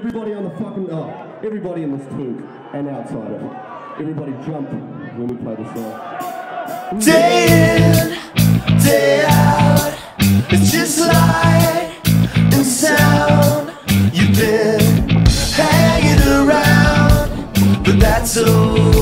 Everybody on the fucking, oh, everybody in this tent and outside it. Everybody jump when we play the song. Day in, day out, it's just light and sound. You've been hanging around, but that's all.